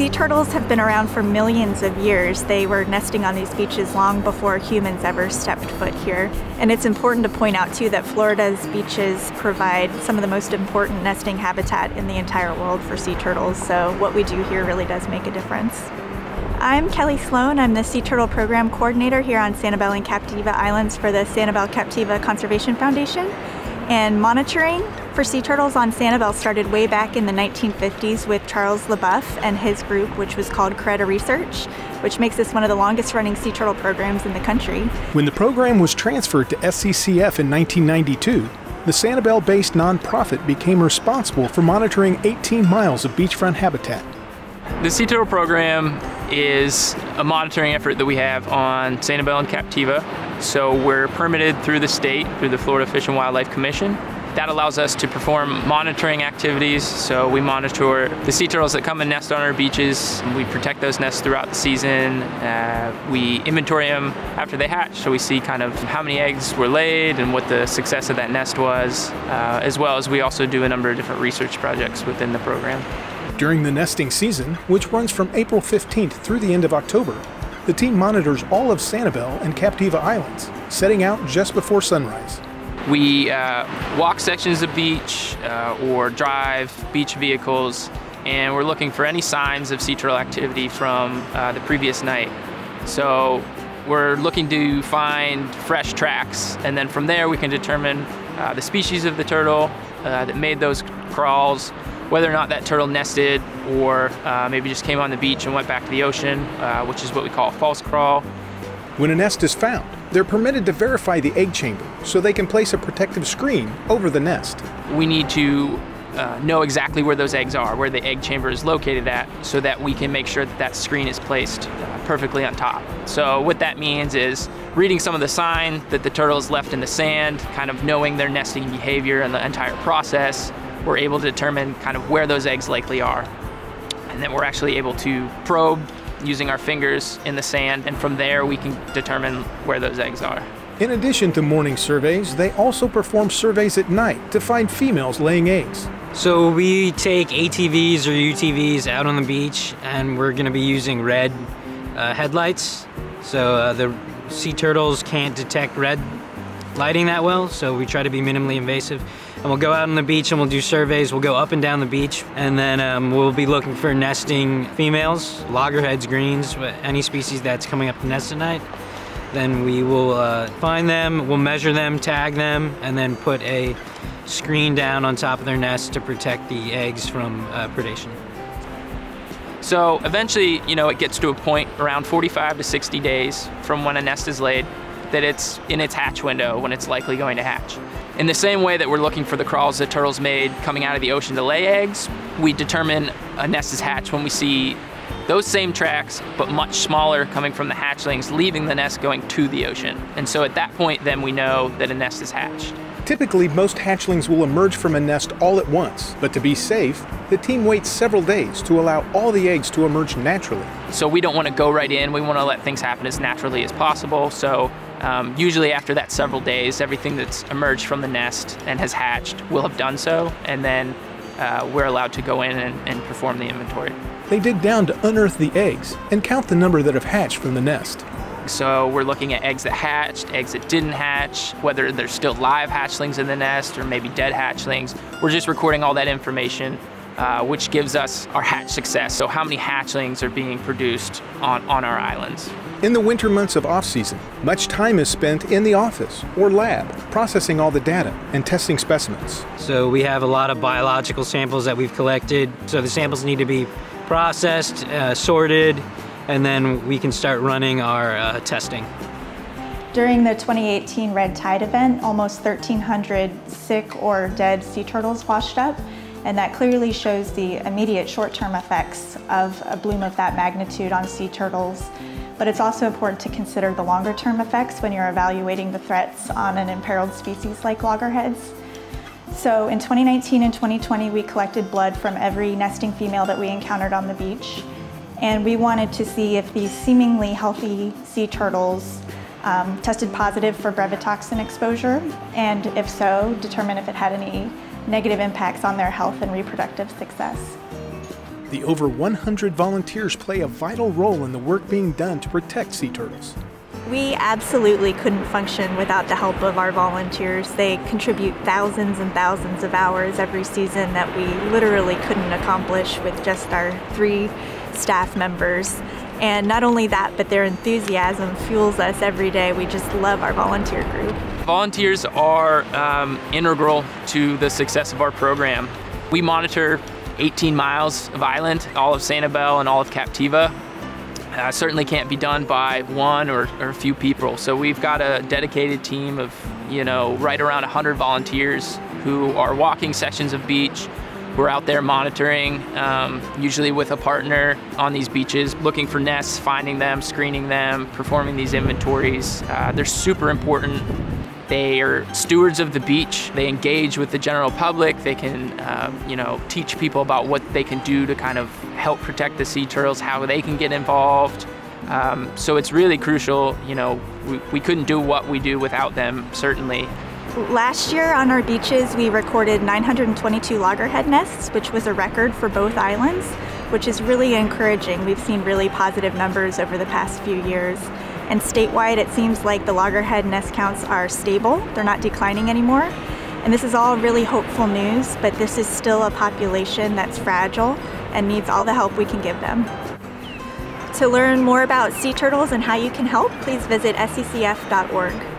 Sea turtles have been around for millions of years. They were nesting on these beaches long before humans ever stepped foot here. And it's important to point out too that Florida's beaches provide some of the most important nesting habitat in the entire world for sea turtles. So what we do here really does make a difference. I'm Kelly Sloan. I'm the Sea Turtle Program Coordinator here on Sanibel and Captiva Islands for the Sanibel Captiva Conservation Foundation. And monitoring for sea turtles on Sanibel started way back in the 1950s with Charles LeBuff and his group, which was called Caretta Research, which makes this one of the longest running sea turtle programs in the country. When the program was transferred to SCCF in 1992, the Sanibel based nonprofit became responsible for monitoring 18 miles of beachfront habitat. The Sea Turtle program is a monitoring effort that we have on Sanibel and Captiva. So we're permitted through the state, through the Florida Fish and Wildlife Commission. That allows us to perform monitoring activities. So we monitor the sea turtles that come and nest on our beaches. We protect those nests throughout the season. Uh, we inventory them after they hatch. So we see kind of how many eggs were laid and what the success of that nest was, uh, as well as we also do a number of different research projects within the program. During the nesting season, which runs from April 15th through the end of October, the team monitors all of Sanibel and Captiva Islands, setting out just before sunrise. We uh, walk sections of beach uh, or drive beach vehicles, and we're looking for any signs of sea turtle activity from uh, the previous night. So we're looking to find fresh tracks, and then from there we can determine uh, the species of the turtle uh, that made those crawls, whether or not that turtle nested or uh, maybe just came on the beach and went back to the ocean, which is what we call a false crawl. When a nest is found, they're permitted to verify the egg chamber so they can place a protective screen over the nest. We need to uh, know exactly where those eggs are, where the egg chamber is located at, so that we can make sure that that screen is placed uh, perfectly on top. So what that means is reading some of the sign that the turtle is left in the sand, kind of knowing their nesting behavior and the entire process, we're able to determine kind of where those eggs likely are. And then we're actually able to probe using our fingers in the sand, and from there we can determine where those eggs are. In addition to morning surveys, they also perform surveys at night to find females laying eggs. So we take ATVs or UTVs out on the beach, and we're going to be using red uh, headlights. So uh, the sea turtles can't detect red lighting that well, so we try to be minimally invasive and we'll go out on the beach and we'll do surveys. We'll go up and down the beach and then um, we'll be looking for nesting females, loggerheads, greens, any species that's coming up to nest at night. Then we will uh, find them, we'll measure them, tag them, and then put a screen down on top of their nest to protect the eggs from uh, predation. So eventually, you know, it gets to a point around 45 to 60 days from when a nest is laid that it's in its hatch window when it's likely going to hatch. In the same way that we're looking for the crawls that turtles made coming out of the ocean to lay eggs, we determine a nest is hatched when we see those same tracks, but much smaller coming from the hatchlings, leaving the nest going to the ocean. And so at that point, then we know that a nest is hatched. Typically, most hatchlings will emerge from a nest all at once, but to be safe, the team waits several days to allow all the eggs to emerge naturally. So we don't want to go right in, we want to let things happen as naturally as possible. So um, usually after that several days, everything that's emerged from the nest and has hatched will have done so, and then uh, we're allowed to go in and, and perform the inventory. They dig down to unearth the eggs and count the number that have hatched from the nest. So we're looking at eggs that hatched, eggs that didn't hatch, whether there's still live hatchlings in the nest or maybe dead hatchlings. We're just recording all that information, uh, which gives us our hatch success. So how many hatchlings are being produced on, on our islands. In the winter months of off-season, much time is spent in the office or lab processing all the data and testing specimens. So we have a lot of biological samples that we've collected. So the samples need to be processed, uh, sorted, and then we can start running our uh, testing. During the 2018 Red Tide event, almost 1,300 sick or dead sea turtles washed up, and that clearly shows the immediate short-term effects of a bloom of that magnitude on sea turtles but it's also important to consider the longer term effects when you're evaluating the threats on an imperiled species like loggerheads. So in 2019 and 2020, we collected blood from every nesting female that we encountered on the beach. And we wanted to see if these seemingly healthy sea turtles um, tested positive for brevetoxin exposure, and if so, determine if it had any negative impacts on their health and reproductive success. The over 100 volunteers play a vital role in the work being done to protect sea turtles. We absolutely couldn't function without the help of our volunteers. They contribute thousands and thousands of hours every season that we literally couldn't accomplish with just our three staff members. And not only that, but their enthusiasm fuels us every day. We just love our volunteer group. Volunteers are um, integral to the success of our program. We monitor 18 miles of island, all of Sanibel and all of Captiva. Uh, certainly can't be done by one or, or, a few people. So we've got a dedicated team of, you know, right around 100 volunteers who are walking sections of beach, we're out there monitoring, um, usually with a partner on these beaches, looking for nests, finding them, screening them, performing these inventories. Uh, they're super important. They are stewards of the beach. They engage with the general public. They can, uh, you know, teach people about what they can do to kind of help protect the sea turtles, how they can get involved. Um, so it's really crucial. You know, we, we couldn't do what we do without them, certainly. Last year on our beaches, we recorded 922 loggerhead nests, which was a record for both islands, which is really encouraging. We've seen really positive numbers over the past few years. And statewide, it seems like the loggerhead nest counts are stable, they're not declining anymore. And this is all really hopeful news, but this is still a population that's fragile and needs all the help we can give them. To learn more about sea turtles and how you can help, please visit sccf.org.